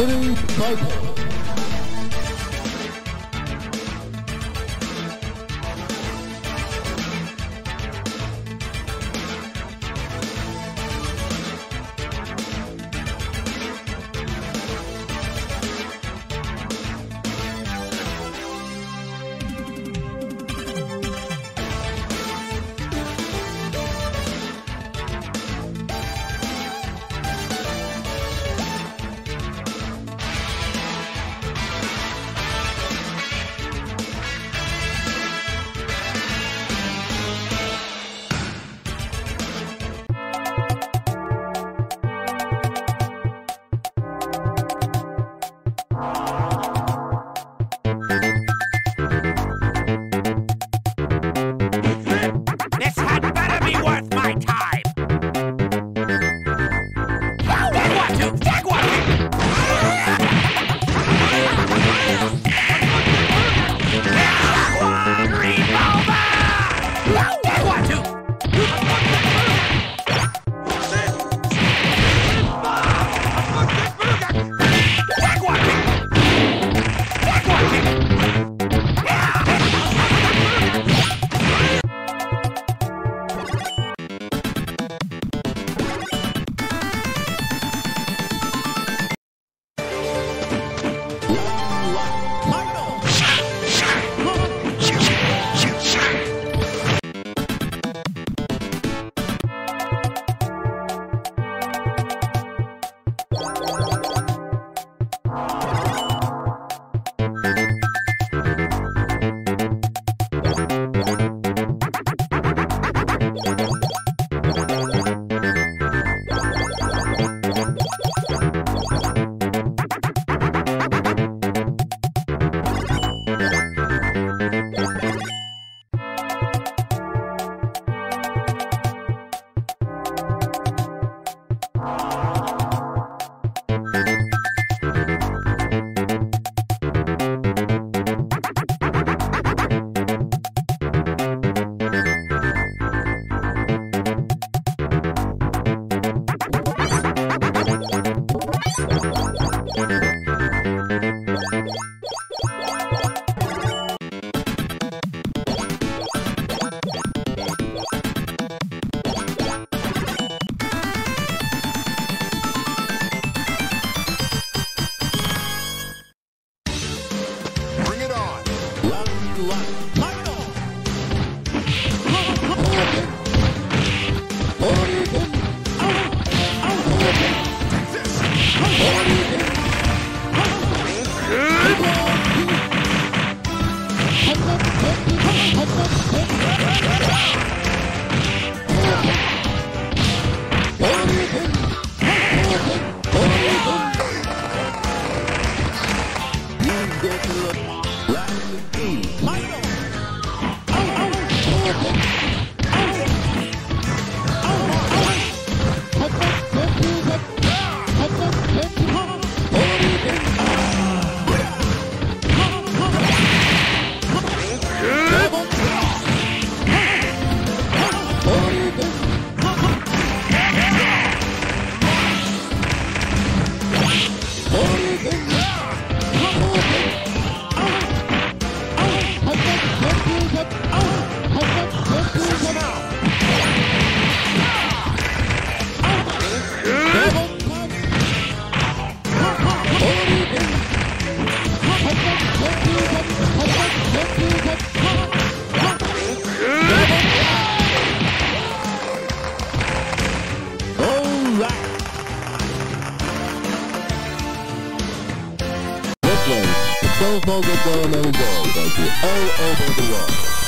Vinny Piper. Whoa. All over the world. Thank. All over the world.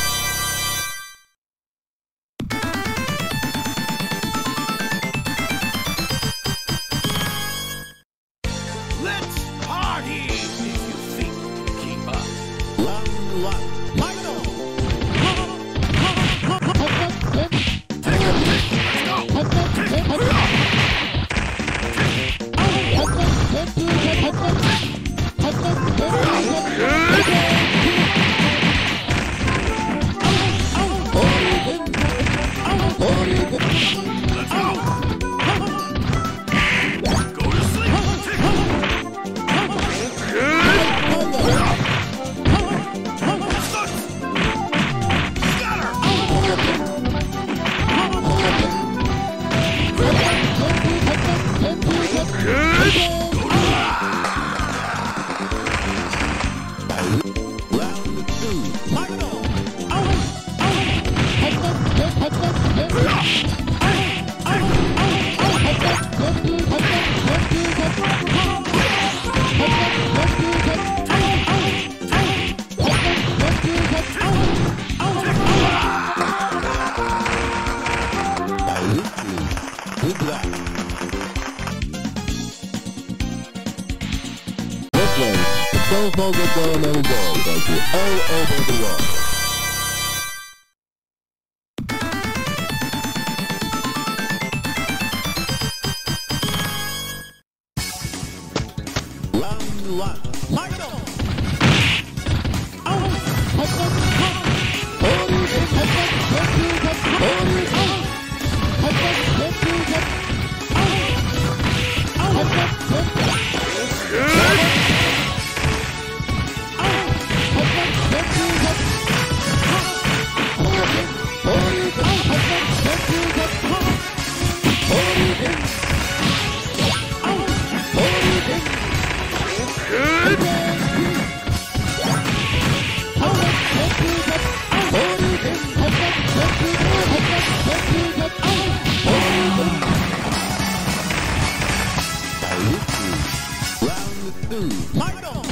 all the time and world, all over the world. two. Round two. Fight.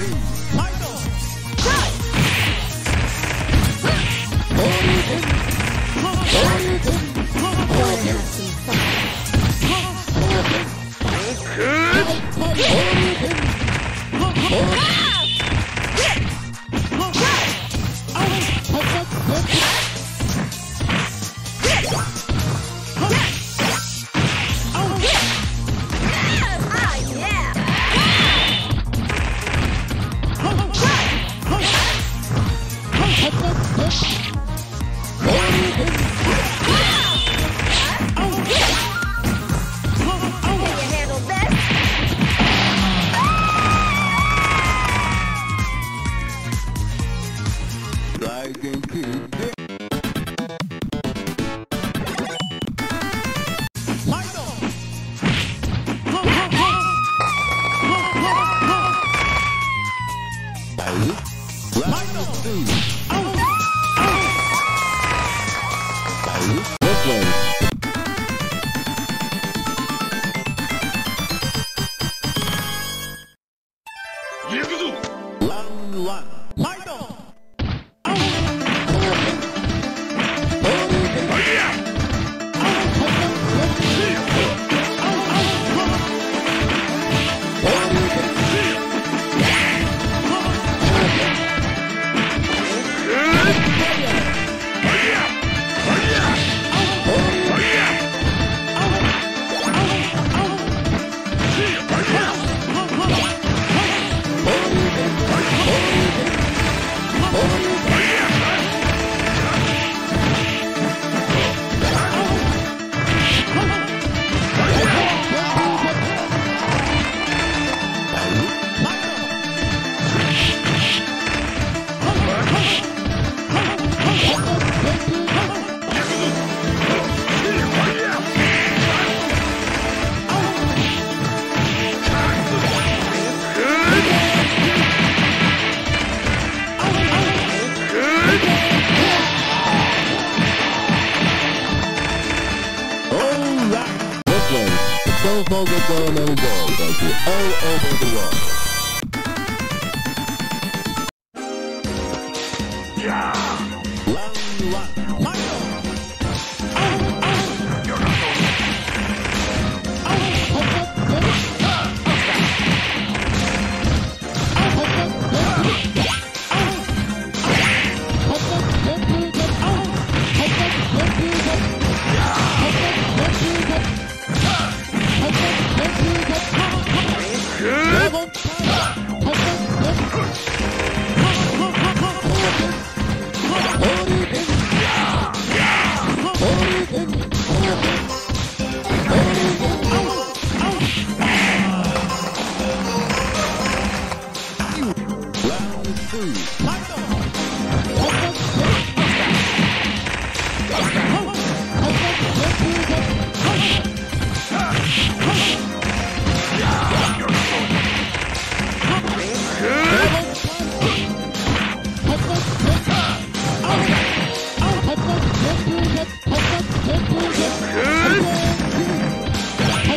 News. Yeah. Land one. Ball get down and go. You. All over the wall.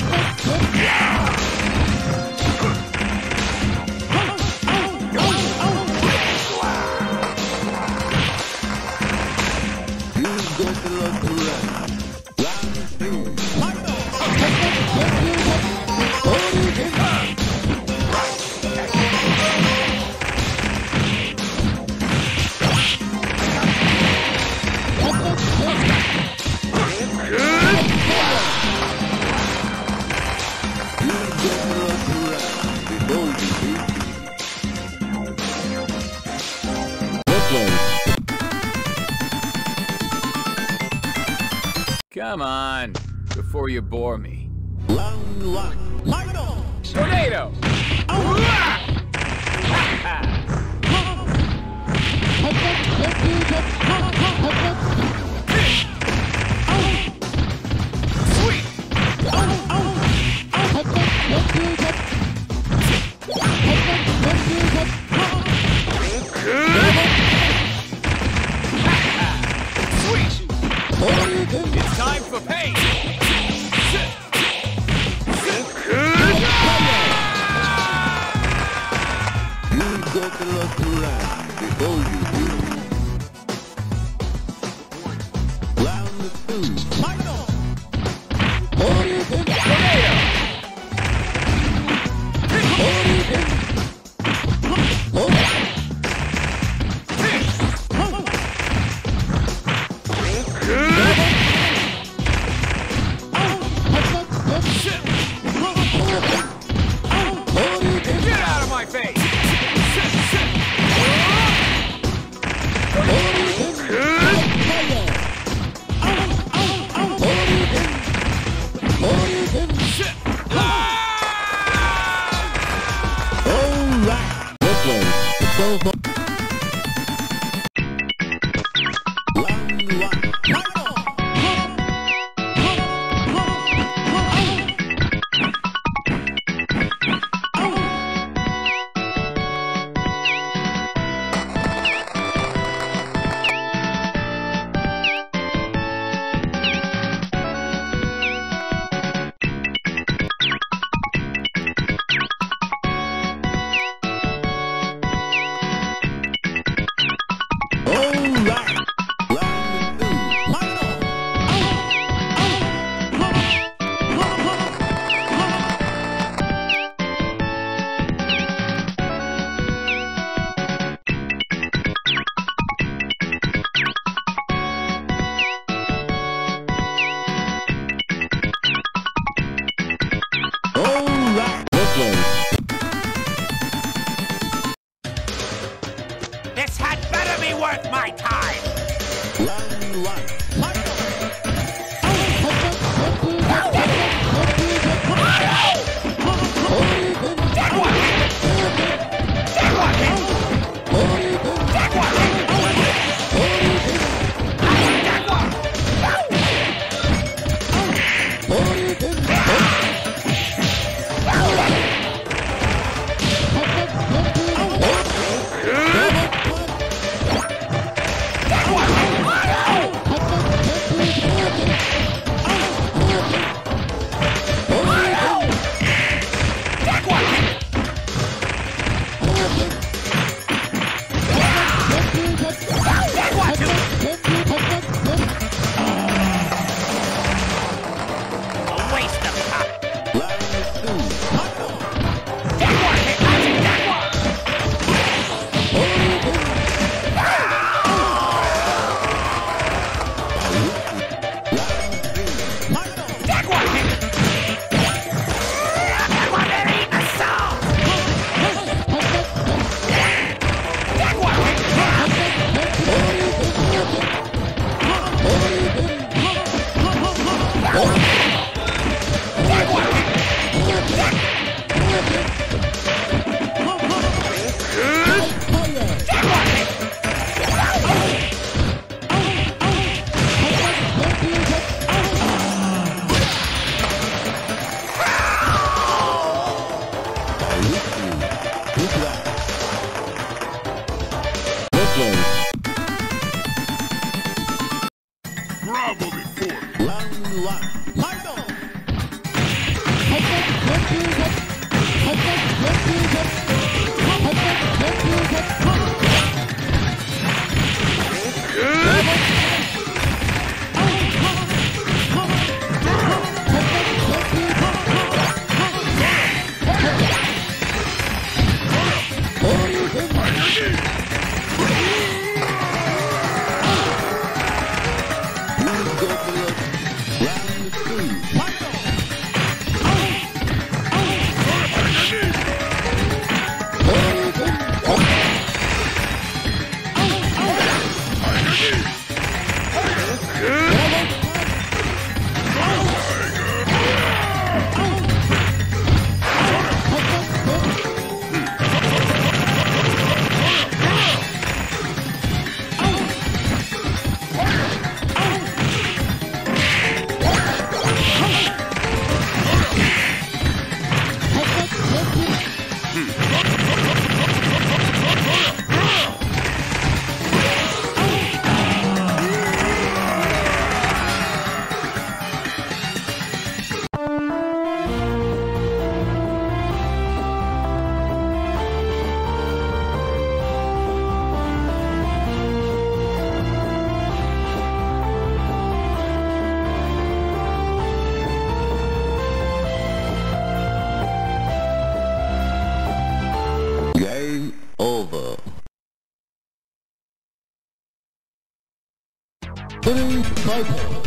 You Brooklyn. Come on, before you bore me. Round one. Tornado! Sweet! for pain! This had better be worth my time! ラウンドワントヘッドヘッ Point.